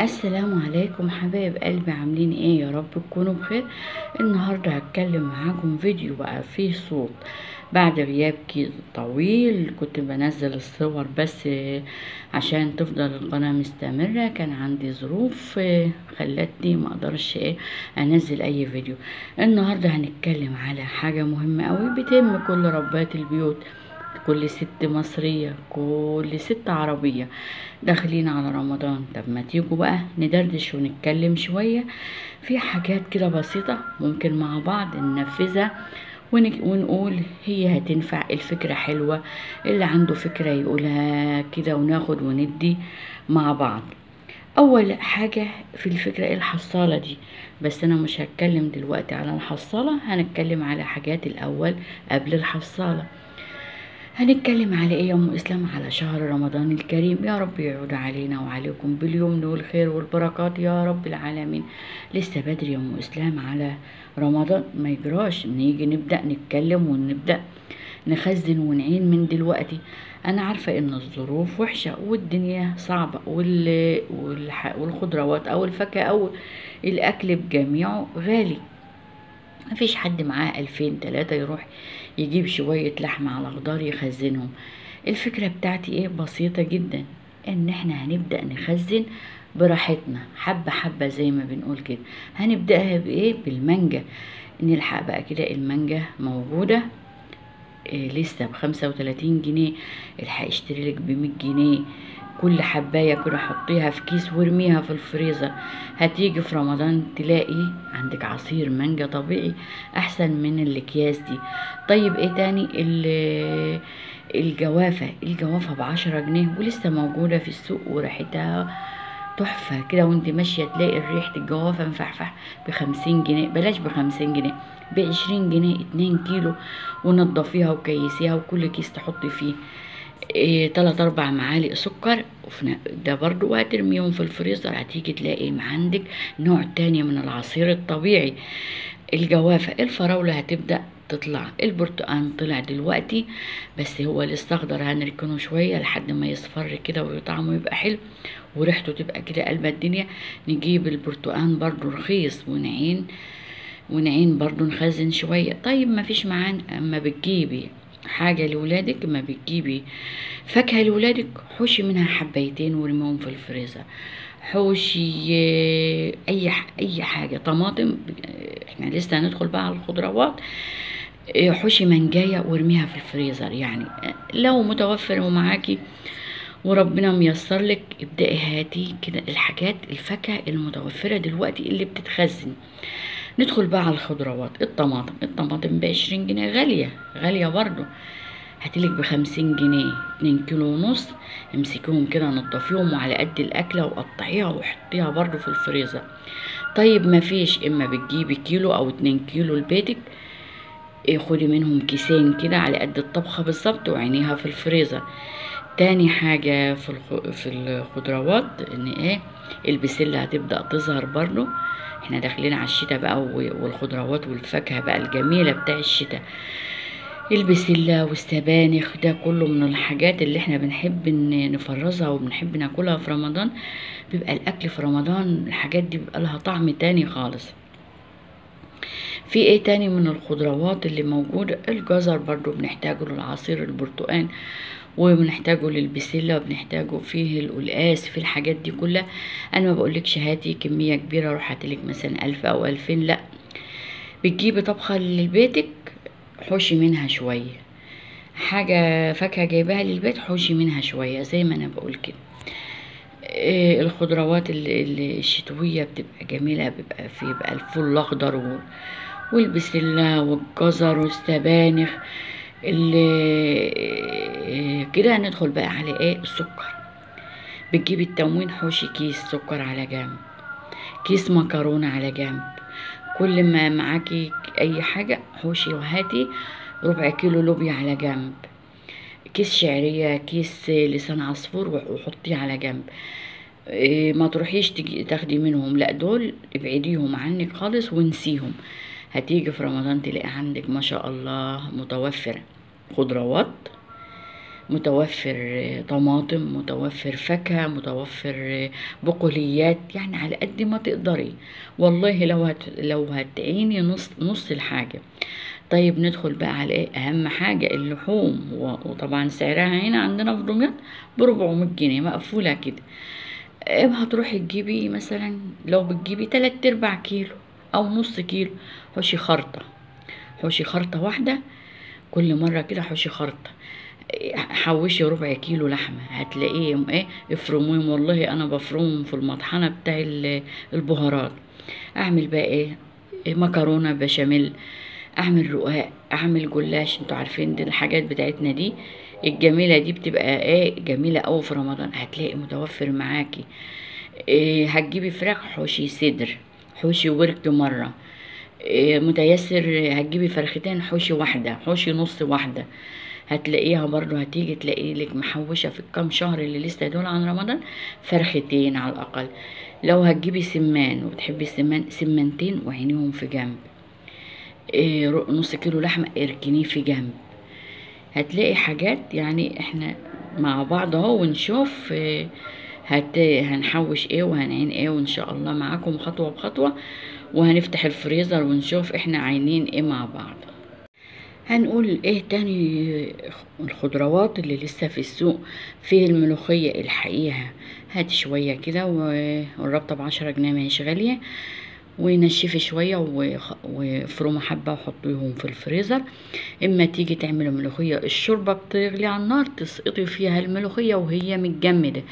السلام عليكم حبايب قلبي عاملين إيه؟ يا رب تكونوا بخير. النهارده هتكلم معاكم فيديو بقى فيه صوت. بعد غياب طويل كنت بنزل الصور بس عشان تفضل القناة مستمرة. كان عندي ظروف خلتني ما أقدرش إيه أنزل أي فيديو. النهارده هنتكلم على حاجة مهمة قوي بتهم كل ربات البيوت. كل ست مصرية كل ست عربية داخلين على رمضان. طب ما تيجوا بقى ندردش ونتكلم شوية في حاجات كده بسيطة ممكن مع بعض ننفذها ونقول هي هتنفع الفكرة حلوة اللي عنده فكرة يقولها كده وناخد وندي مع بعض. أول حاجة في الفكرة الحصالة دي؟ بس أنا مش هتكلم دلوقتي على الحصالة هنتكلم على حاجات الأول قبل الحصالة. هنتكلم على إيه يا أم إسلام؟ على شهر رمضان الكريم. يا رب يعود علينا وعليكم باليمن والخير والبركات. يا رب العالمين. لسه بدري يا أم إسلام على رمضان. ما يجراش. نيجي نبدأ نتكلم ونبدأ نخزن ونعين من دلوقتي. أنا عارفة إن الظروف وحشة والدنيا صعبة. والخضروات أو الفاكهة أو الأكل بجميعه غالي. مفيش حد معاه ألفين تلاتة يروح يجيب شوية لحمة على خضار يخزنهم. الفكرة بتاعتي إيه؟ بسيطة جدا. إن إحنا هنبدأ نخزن براحتنا حبة حبة زي ما بنقول كده. هنبدأها بإيه؟ بالمانجا. نلحق بقى كده المانجا موجودة. إيه لسه بخمسة وتلاتين جنيه. الحق اشتري لك بمية جنيه. كل حباية كده حطيها في كيس وارميها في الفريزر. هتيجي في رمضان تلاقي عندك عصير مانجا طبيعي أحسن من الأكياس دي. طيب إيه تاني؟ الجوافة. الجوافة بعشرة جنيه ولسه موجودة في السوق وريحتها تحفة كده وانت ماشية تلاقي ريحة الجوافة مفحفح بخمسين جنيه. بلاش بخمسين جنيه بعشرين جنيه اتنين كيلو ونضفيها وكيسيها وكل كيس تحطي فيه. إيه تلات أربع معالق سكر ده برضو هترميهم في الفريزر هتيجي تلاقي عندك نوع تاني من العصير الطبيعي. الجوافة الفراولة هتبدأ تطلع. البرتقال طلع دلوقتي بس هو لسه أخضر هنركنه شوية لحد ما يصفر كده وطعمه يبقى حلو وريحته تبقى كده قلب الدنيا. نجيب البرتقال برضو رخيص ونعين ونعين برضو نخزن شوية. طيب ما فيش معانا أما بتجيبي حاجة لولادك ما بتجيبي. فاكهة لولادك حوشي منها حبايتين ورميهم في الفريزر. حوشي أي أي حاجة. طماطم إحنا لسه هندخل بقى على الخضروات. حوشي منجاية وارميها في الفريزر. يعني لو متوفر ومعاكي وربنا ميسر لك ابدأي هاتي كده الحاجات الفاكهة المتوفرة دلوقتي اللي بتتخزن. ندخل بقى على الخضروات. الطماطم الطماطم بعشرين جنيه غالية غالية برضو. هاتلك بخمسين جنيه اتنين كيلو ونص. امسكيهم كده نضفيهم وعلى قد الأكلة وقطعيها وحطيها برضو في الفريزر. طيب مفيش إما بتجيبي كيلو أو اتنين كيلو لبيتك. إيه خدي منهم كيسين كده على قد الطبخة بالظبط وعينيها في الفريزر. تاني حاجة في في الخضروات إن إيه البسلة هتبدأ تظهر برضو. إحنا داخلين على الشتاء بقى والخضروات والفاكهة بقى الجميلة بتاع الشتاء. البسلة والسبانخ ده كله من الحاجات اللي إحنا بنحب نفرزها وبنحب ناكلها في رمضان. بيبقى الأكل في رمضان الحاجات دي بيبقى لها طعم تاني خالص. في إيه تاني من الخضروات اللي موجودة؟ الجزر برضو بنحتاجه للعصير البرتقال وبنحتاجه للبسلة وبنحتاجه فيه القلقاس في الحاجات دي كلها. أنا ما بقولكش هاتي كمية كبيرة روح هاتلك مثلا ألف أو ألفين لأ. بتجيبي طبخة لبيتك حوشي منها شوية. حاجة فاكهة جايباها للبيت حوشي منها شوية زي ما أنا بقول كده. إيه الخضروات الشتوية بتبقى جميلة بيبقى فيه بقى الفول الأخضر والبسلة والجزر والسبانخ اللي كده. هندخل بقى على إيه؟ السكر. بتجيبي التموين حوشي كيس سكر على جنب كيس مكرونة على جنب. كل ما معاكي أي حاجة حوشي وهاتي ربع كيلو لوبيا على جنب. كيس شعرية كيس لسان عصفور وحطيه على جنب. إيه ما تروحيش تاخدي منهم. لا دول ابعديهم عنك خالص ونسيهم. هتيجي في رمضان تلاقي عندك ما شاء الله متوفرة خضروات متوفر طماطم متوفر فاكهة متوفر بقوليات يعني على قد ما تقدري. والله لو هت لو هتعيني نص نص الحاجة. طيب ندخل بقى على إيه؟ أهم حاجة اللحوم. وطبعا سعرها هنا عندنا في دمياط بربعمية جنيه مقفولة كده. إيه هتروحي تجيبي مثلا لو بتجيبي تلات أرباع كيلو؟ أو نص كيلو حوشي خرطة. حوشي خرطة واحدة كل مرة كده حوشي خرطة. إيه، حوشي ربع كيلو لحمة. هتلاقيهم إيه؟ افرموهم والله أنا بفرمهم في المطحنة بتاع ال- البهارات. أعمل بقى إيه؟ مكرونة بشاميل أعمل رقاق أعمل جلاش. أنتوا عارفين دي الحاجات بتاعتنا دي؟ الجميلة دي بتبقى إيه؟ جميلة أوي في رمضان. هتلاقي متوفر معاكي. إيه؟ هتجيبي فراخ حوشي صدر. حوشي ورك مرة. إيه متيسر هتجيبي فرختين حوشي واحدة حوشي نص واحدة. هتلاقيها برضو هتيجي تلاقي لك محوشة في الكام شهر اللي لسه دول عن رمضان فرختين على الأقل. لو هتجيبي سمان وتحبي السمان سمانتين وعينيهم في جنب. إيه نص كيلو لحمة اركنيه في جنب. هتلاقي حاجات يعني إحنا مع بعض أهو ونشوف إيه هت هنحوش إيه وهنعين إيه وان شاء الله معاكم خطوة بخطوة وهنفتح الفريزر ونشوف إحنا عاينين إيه مع بعض. هنقول إيه تاني الخضروات اللي لسه في السوق؟ في الملوخية الحقيقة. هات شوية كده و- والربطة بعشرة جنيه ماهيش غالية. ونشفي شوية وخ- وفرموا حبة وحطيهم في الفريزر. إما تيجي تعملي ملوخية الشوربة بتغلي على النار تسقطي فيها الملوخية وهي متجمدة.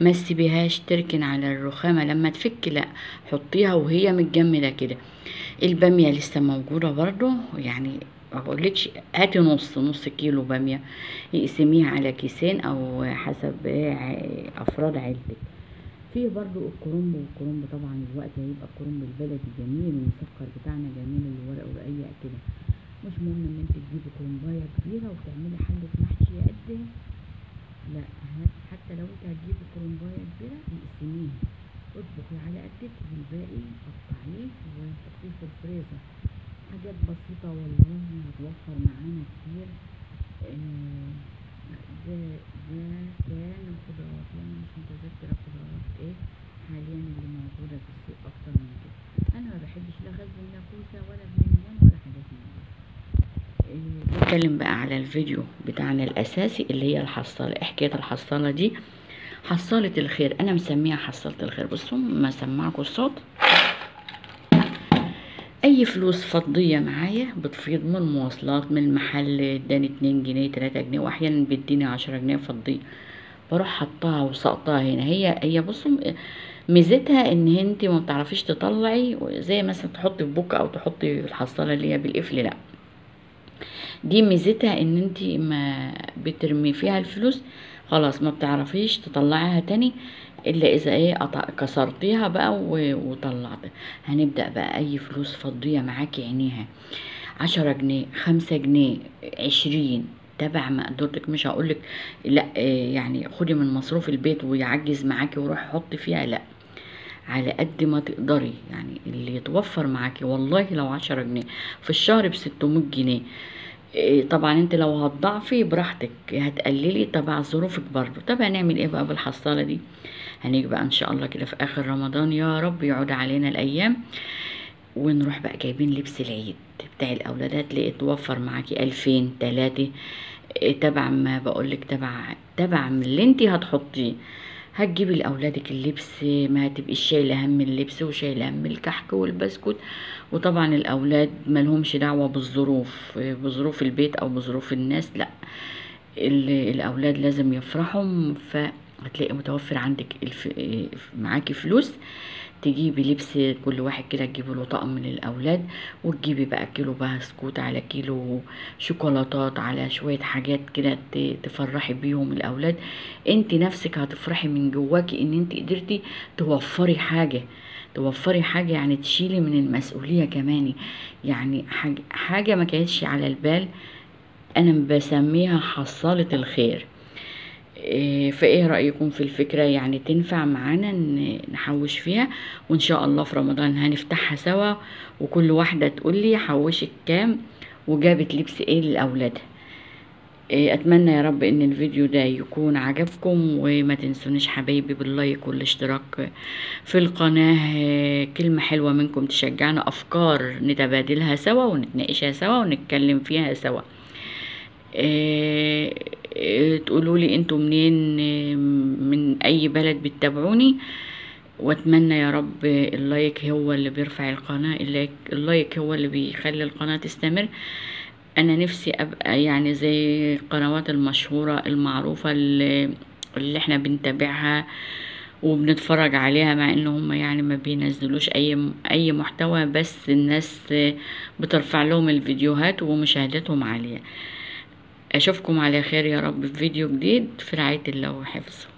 ما تسيبيهاش تركن على الرخامة لما تفك لا حطيها وهي متجمدة كده. البامية لسه موجودة برضو يعني مبقولكش هاتي نص نص كيلو بامية. اقسميها على كيسين أو حسب ع- أفراد عيلتك. في برضو الكرنب والكرنب طبعا الوقت هيبقى الكرنب البلدي جميل المسكر بتاعنا جميل اللي ورق ورقيق كده. مش مهم إن أنت تجيبي كرنباية كبيرة وتعملي حلة محشي قد لا ه- حتى لو أنت هتجيبي كرنباية كبيرة اقسميها. اطبخي على قدك والباقي قطعيه وحطيه في الفريزر. حاجات بسيطة والله هتوفر معانا كتير آه، ده ده كان الخضروات وأنا مش متذكرة خضروات إيه حاليا اللي موجودة في السوق أكتر من كده أنا ما بحبش لا غزل لا كوسة ولا بتنجان ولا حاجات من دي آه، نتكلم بقى على الفيديو بتاعنا الأساسي اللي هي الحصالة. إيه حكاية الحصالة دي؟ حصالة الخير. أنا مسميها حصالة الخير. بصوا ما سمعكم الصوت؟ أي فلوس فضية معايا بتفيض من المواصلات من المحل اداني اتنين جنيه تلاتة جنيه واحيانا بيديني عشرة جنيه فضية. بروح حطها وسقطها هنا. هي هي بصوا ميزتها إن انت ما بتعرفيش تطلعي زي مثلا تحطي في بوك أو تحطي في الحصالة اللي هي بالقفل. لأ. دي ميزتها إن انت ما بترمي فيها الفلوس خلاص ما بتعرفيش تطلعيها تاني إلا إذا إيه كسرتيها بقى و- وطلعت هنبدأ بقى أي فلوس فضية معاكي عينيها. عشرة جنيه خمسة جنيه عشرين. تبع مقدرتك مش هقولك لا إيه يعني خدي من مصروف البيت ويعجز معاكي وروحي حطي فيها لا. على قد ما تقدري. يعني اللي يتوفر معاكي والله لو عشرة جنيه في الشهر بستمية جنيه. إيه طبعا أنت لو هتضعفي براحتك هتقللي تبع ظروفك برضو طب هنعمل إيه بقى بالحصالة دي؟ هنيجي بقى إن شاء الله كده في آخر رمضان يا رب يعود علينا الأيام. ونروح بقى جايبين لبس العيد بتاع الاولاد هتلاقي توفر معاكي ألفين تلاتة. إيه تبع ما بقولك تبع تبع من اللي أنت هتحطيه. هتجيبي لأولادك اللبس ما هتبقيش شايلة هم اللبس وشايلة هم الكحك والبسكوت. وطبعا الأولاد ملهمش دعوة بالظروف بظروف البيت أو بظروف الناس لأ. ال- الأولاد لازم يفرحوا فهتلاقي متوفر عندك الف... معاكي فلوس. تجيبي لبس كل واحد كده تجيبي له طقم للأولاد وتجيبي بقى كيلو بسكوت على كيلو شوكولاتات على شوية حاجات كده تفرحي بيهم الأولاد. انت نفسك هتفرحي من جواكي إن انت قدرتي توفري حاجة توفري حاجة يعني تشيلي من المسؤولية كمان. يعني حاجة ما كانتش على البال أنا بسميها حصالة الخير. فإيه رأيكم في الفكرة؟ يعني تنفع معانا نحوش فيها؟ وإن شاء الله في رمضان هنفتحها سوا وكل واحدة تقول لي حوشت كام وجابت لبس إيه لأولادها. إيه، أتمنى يا رب إن الفيديو ده يكون عجبكم وما تنسونيش حبايبي باللايك والاشتراك في القناة. إيه، كلمة حلوة منكم تشجعنا أفكار نتبادلها سوا ونتناقشها سوا ونتكلم فيها سوا. تقولوا لي أنتوا منين من أي بلد بتتابعوني؟ وأتمنى يا رب ال like هو اللي بيرفع القناة ال like, ال like هو اللي بيخلي القناة تستمر. أنا نفسي أبقى يعني زي القنوات المشهورة المعروفة اللي, اللي إحنا بنتابعها وبنتفرج عليها مع إن هم يعني ما بينزلوش أي أي محتوى بس الناس بترفع لهم الفيديوهات ومشاهداتهم عالية. أشوفكم على خير يا رب في فيديو جديد في رعاية الله وحفظه.